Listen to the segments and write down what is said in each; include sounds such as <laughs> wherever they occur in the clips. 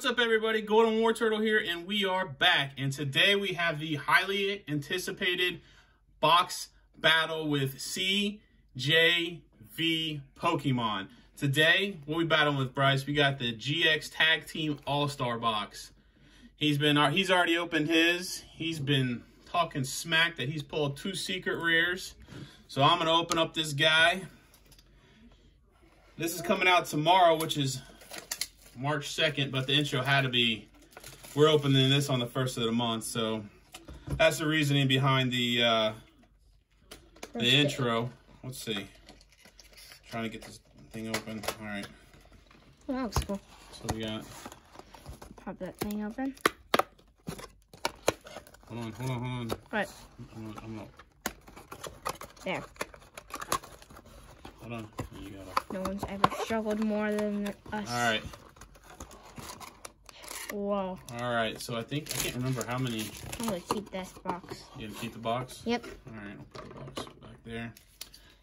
What's up, everybody? Golden Wartortle here, and we are back. And today we have the highly anticipated box battle with CJV Pokemon. Today, we'll be battling with, Bryce? We got the GX Tag Team All-Star box. He's been uh, he's already opened his. He's been talking smack that he's pulled two secret rares. So I'm gonna open up this guy. This is coming out tomorrow, which is March 2nd, but the intro had to be, we're opening this on the first of the month, so that's the reasoning behind the uh, the intro. Let's see. Trying to get this thing open. All right. Well, that looks cool. So we got. Pop that thing open. Hold on, hold on, hold on. What? Hold on. There. Hold on. No one's ever struggled more than us. All right. Whoa. All right. So I think I can't remember how many. I'm gonna keep this box. You gonna keep the box? Yep. All right. I'll put the box back there.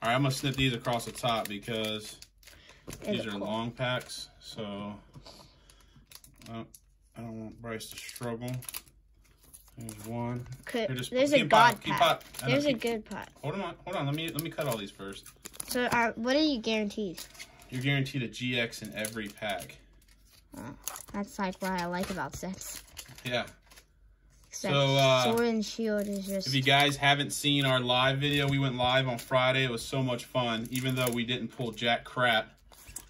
All right. I'm gonna snip these across the top because these are cool? long packs. So uh, I don't want Bryce to struggle. There's one. Could- just there's a god pop. Know, There's a keep- good pot. Hold on. Hold on. Let me let me cut all these first. So, uh, what are you guaranteed? You're guaranteed a GX in every pack. That's like what I like about sets. Yeah. Except So, uh, Sword and Shield is just. If you guys haven't seen our live video, we went live on Friday. It was so much fun, even though we didn't pull jack crap.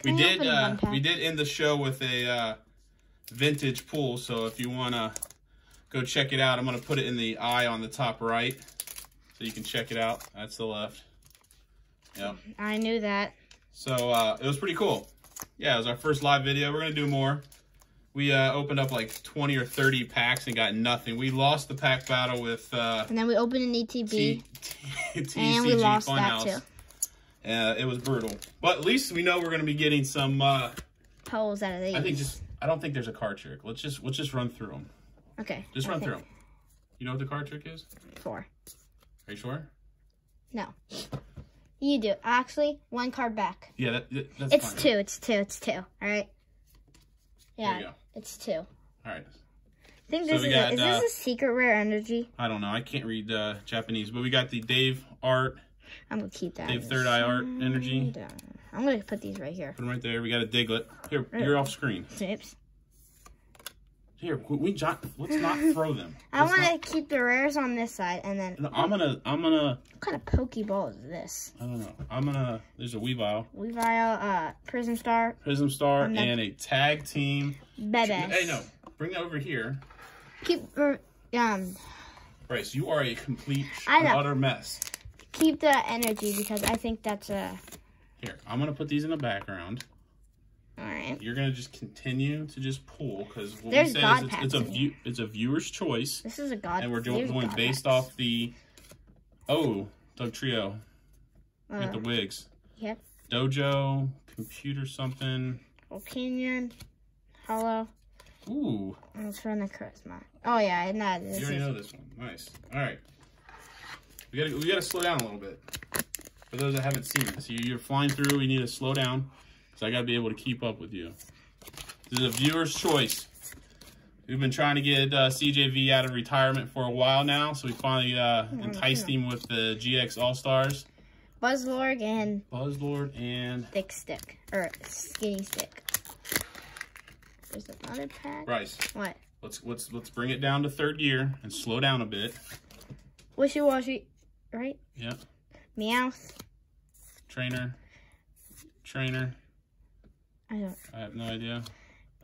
We you did. Uh, we did end the show with a uh, vintage pool. So if you wanna go check it out, I'm gonna put it in the eye on the top right, so you can check it out. That's the left. Yep. I knew that. So uh, it was pretty cool. Yeah, it was our first live video. We're gonna do more. We uh, opened up like 20 or 30 packs and got nothing. We lost the pack battle with uh, And then we opened an ETB. T- T- and we lost that too. Uh, it was brutal, but at least we know we're gonna be getting some. Uh, Pulls out of these. I think just. I don't think there's a card trick. Let's just let's just run through them. Okay. Just I run think through them. You know what the card trick is? Four. Are you sure? No. You do. Actually, one card back. Yeah, that, that- that's It's fine. two. It's two. It's two. All right. Yeah. It's two. All right. I think So this is. got, a, is uh, this a secret rare energy? I don't know. I can't read uh, Japanese, but we got the Dave Art, I'm gonna keep that. Dave Third Eye Art energy. I'm gonna put these right here. Put them right there. We got a Diglett. Here, you're off screen. Oops. Here, we let's not <laughs> throw them. I want to keep the rares on this side, and then No, I'm gonna. I'm gonna. what kind of pokeball is this? I don't know. I'm gonna. There's a Weavile, Weavile, uh, Prism Star, Prism Star, I'm and a tag team. Bebe. Hey, no. Bring it over here. Keep er, um Bryce, you are a complete utter mess. keep the energy because I think that's a. Here, I'm gonna put these in the background. All right. You're gonna just continue to just pull because what There's we say is it's, it's a view, it's a viewer's choice, This is a god. and we're doing, going based packs. off the. Oh, Dugtrio. Uh, Get the wigs. Yep. Dojo, computer something. Opinion. Hello. Ooh, Let's run the charisma. Oh yeah, I know this you already is. know this one. Nice. All right. We gotta we gotta slow down a little bit. For those that haven't seen this, you, you're flying through. We need to slow down, so I gotta be able to keep up with you. This is a viewer's choice. We've been trying to get uh, CJV out of retirement for a while now, so we finally uh, enticed him with the GX All Stars, Guzzlord and Guzzlord, and Thick Stick or Skinny Stick. There's another pack. Bryce. What? Let's let's let's bring it down to third gear and slow down a bit. Wishy washy, right? Yeah. Meowth. Trainer. Trainer. I don't. I have no idea.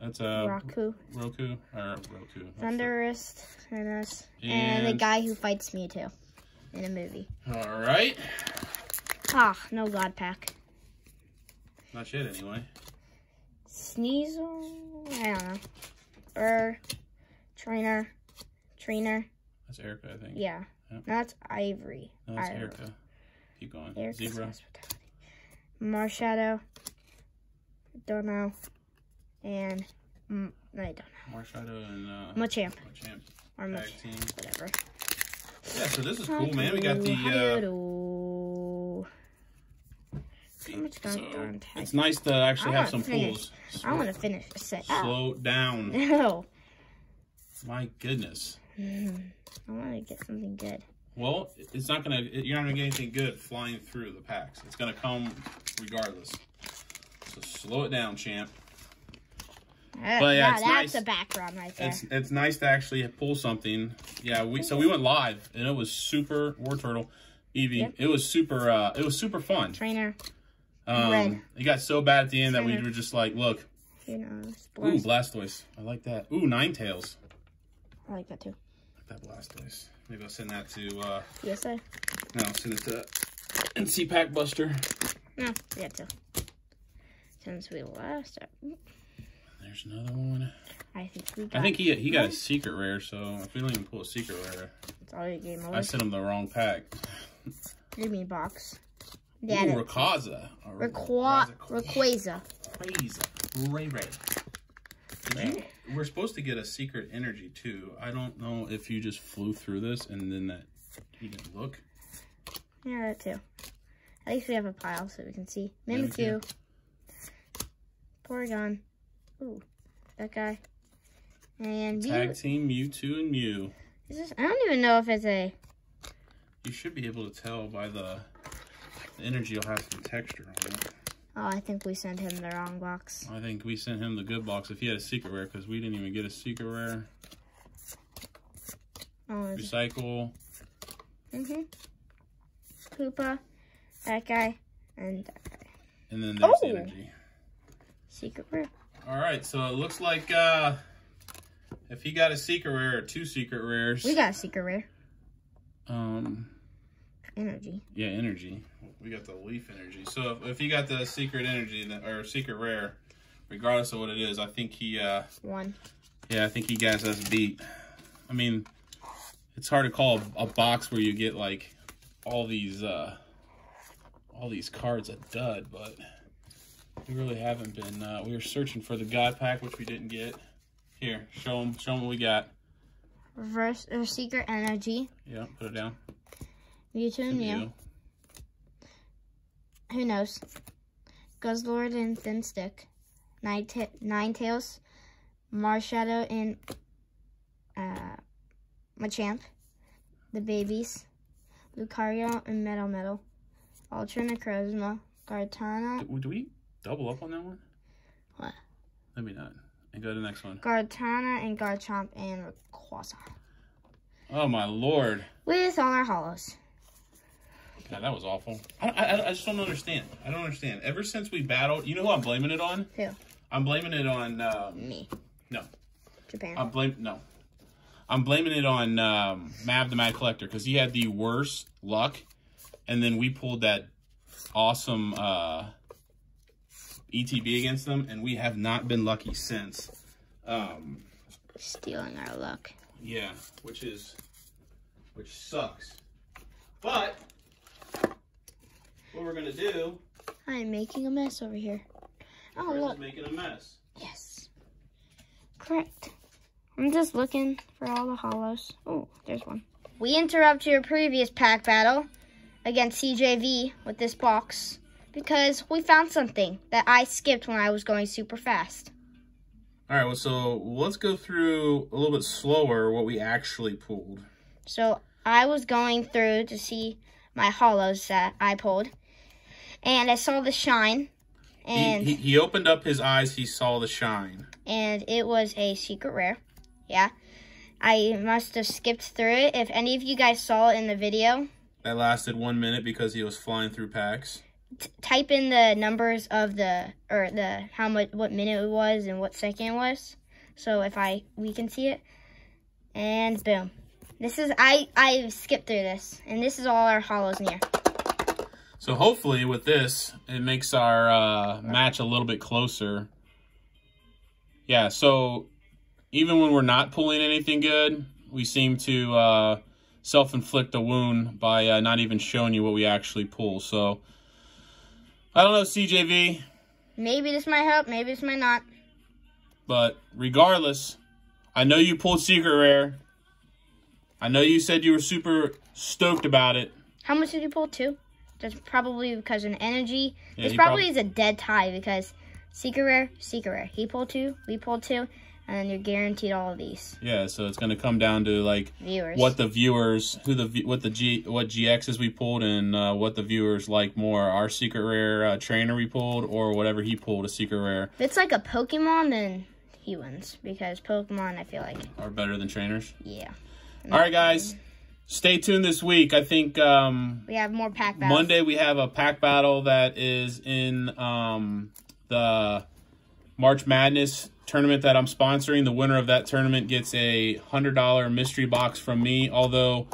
That's a Roku. Roku or Roku. Thunderist. And us. And the guy who fights Mewtwo in a movie. All right. Ah, no God pack. Not shit anyway. Sneasel. I don't know. Burr. Trainer. Trainer. That's Erika, I think. Yeah. Yep. That's Ivory. No, that's I. Erika. Keep going. Erika's Zebra. Marshadow. Don't know. And mm, I don't know. Marshadow and uh, Machamp Machamp. or Tag Mach- team. whatever. Yeah, so this is cool, man. We got the uh, Hello. How much So, it's nice to actually I have some finish. pulls. I want to finish a set. Slow down. <laughs> no. My goodness. Mm, I want to get something good. Well, it's not gonna. You're not gonna get anything good flying through the packs. It's gonna come regardless. So slow it down, champ. Uh, But, yeah, it's that's nice. a background right there. It's it's nice to actually pull something. Yeah, we so we went live and it was super Wartortle, Evie. Yep. It was super. uh It was super fun. Trainer, Um, Red. It got so bad at the end that we were just like, look, who knows? ooh, Blast. Blastoise. I like that. Ooh, Ninetales. I like that too. I like that Blastoise. Maybe I'll send that to. uh PSA? No, I'll send it to NC Pack Buster. No, yeah, too. Since we last, There's another one. I think we got. I think he he got a secret rare, so if we don't even pull a secret rare, it's already game I sent him the wrong pack. Give me a box. Ooh, Yeah, uh, that- Rayquaza. Or Rayqua- Rayquaza. Rayquaza. Rayquaza. Ray Ray. You, we're supposed to get a secret energy too. I don't know if you just flew through this and then that you didn't look. Yeah, that too. At least we have a pile so we can see. Mimikyu. Mimikyu. Porygon. Ooh, that guy. And Mew. Tag team Mewtwo and Mew. Is this, I don't even know if it's a. You should be able to tell by the, the energy. will have some texture on it. Oh, I think we sent him the wrong box. I think we sent him the good box if he had a secret rare because we didn't even get a secret rare. Oh, Recycle. mm-hmm. Koopa, that guy, and that guy. And then there's the Oh. energy. Secret rare. All right, so it looks like uh, if he got a secret rare or two secret rares, We got a secret rare. um, Energy. yeah, energy. We got the leaf energy. So if, if he got the secret energy or secret rare, regardless of what it is, I think he, uh, One. yeah, I think he got us beat. I mean, it's hard to call a, a box where you get like all these, uh, all these cards a dud, but we really haven't been. Uh, we were searching for the God pack, which we didn't get. Here, show them, show them what we got. Reverse or secret energy. Yeah, put it down. Mewtwo and Mew. Who knows? Guzzlord and Thin Stick. Nine, ta- Ninetales. Marshadow and uh, Machamp. The Babies. Lucario and Melmetal. Ultra Necrozma. Giratina. Do, do we double up on that one? What? Maybe not. And go to the next one. Giratina and Garchomp and Rayquaza. Oh my lord. With all our hollows. God, that was awful. I, I, I just don't understand. I don't understand. Ever since we battled, you know who I'm blaming it on? Who? I'm blaming it on. Um, Me. No. Japan. I'm blame no. I'm blaming it on um, Mav the Mad Collector because he had the worst luck, and then we pulled that awesome uh, ETB against them, and we have not been lucky since. Um, Stealing our luck. yeah, which is which sucks. But what we're gonna do I'm making a mess over here. Oh, Chris look. making a mess. Yes. Correct. I'm just looking for all the hollows. Oh, there's one. We interrupt your previous pack battle against CJV with this box because we found something that I skipped when I was going super fast. All right, well, so let's go through a little bit slower what we actually pulled. So I was going through to see my hollows that I pulled, and I saw the shine, He, and he, he opened up his eyes, he saw the shine. and it was a secret rare. Yeah. I must have skipped through it. If any of you guys saw it in the video, That lasted one minute because he was flying through packs. Type in the numbers of the or the how much what minute it was and what second it was. So if I we can see it. And boom. This is I I skipped through this and this is all our hollows here. So hopefully with this, it makes our uh, match a little bit closer. Yeah, so even when we're not pulling anything good, we seem to uh, self-inflict a wound by uh, not even showing you what we actually pull. So, I don't know, CJV, Maybe this might help, maybe this might not. but regardless, I know you pulled Secret Rare. I know you said you were super stoked about it. How much did you pull? Two? That's probably because of energy. Yeah, this probably prob- is a dead tie because secret rare, secret rare. He pulled two, we pulled two, and then you're guaranteed all of these Yeah, so it's gonna come down to like viewers. what the viewers, who the what the G what GXs we pulled, and uh, what the viewers like more. Our secret rare uh, trainer we pulled, or whatever he pulled a secret rare, If it's like a Pokemon, then he wins because Pokemon, I feel like, are better than trainers. yeah. All right, guys, stay tuned this week. I think um, We have more pack battles. Monday we have a pack battle that is in um, the March Madness tournament that I'm sponsoring. The winner of that tournament gets a hundred dollar mystery box from me. Although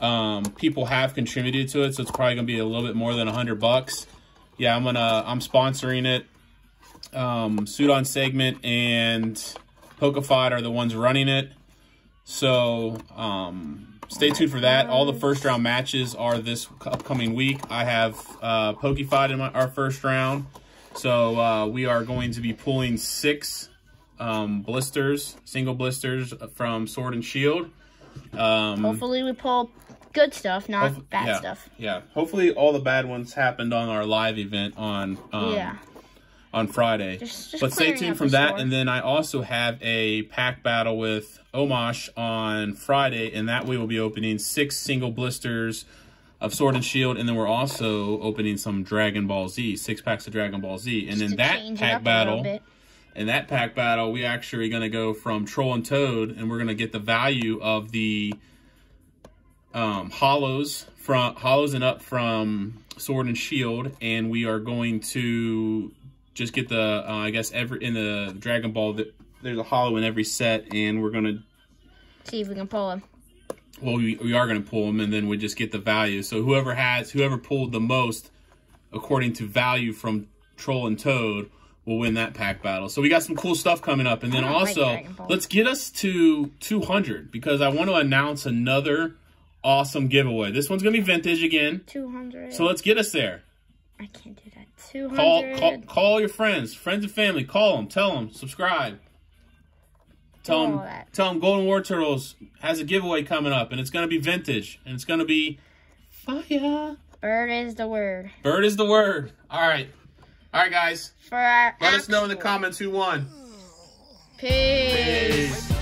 um, people have contributed to it, so it's probably gonna be a little bit more than a hundred bucks. Yeah, I'm gonna I'm sponsoring it. Um, Sudan segment and Pokefight are the ones running it. So um, stay tuned for that. All the first round matches are this upcoming week. I have uh, in my, our first round. So uh, we are going to be pulling six um, blisters, single blisters from Sword and Shield. Um, Hopefully, we pull good stuff, not bad yeah, stuff. Yeah. Hopefully all the bad ones happened on our live event on um, yeah. on Friday. Just- just but stay tuned from that. store. And then I also have a pack battle with Omosh on Friday, and that we will be opening six single blisters of Sword and Shield, and then we're also opening some Dragon Ball Z, six packs of Dragon Ball Z. And Just in that pack battle. In that pack battle, we actually are going to go from Troll and Toad, and we're going to get the value of the um, hollows from hollows and up from Sword and Shield, and we are going to just get the uh, I guess every in the Dragon Ball that there's a hollow in every set, and we're gonna See if we can pull them. well we, we are gonna pull them, and then we just get the value. So whoever has whoever pulled the most according to value from Troll and Toad will win that pack battle. So we got some cool stuff coming up, and then don't like also let's get us to 200 because I want to announce another awesome giveaway. This one's gonna be vintage again. 200. So let's get us there. I can't do that. 200. Call, call, call your friends, friends and family. Call them, tell them, subscribe. Tell them, tell them Golden Wartortles has a giveaway coming up, and it's gonna be vintage, and it's gonna be fire. Bird is the word. Bird is the word. All right, all right, guys. For Let us know in the comments who won. Peace. Peace.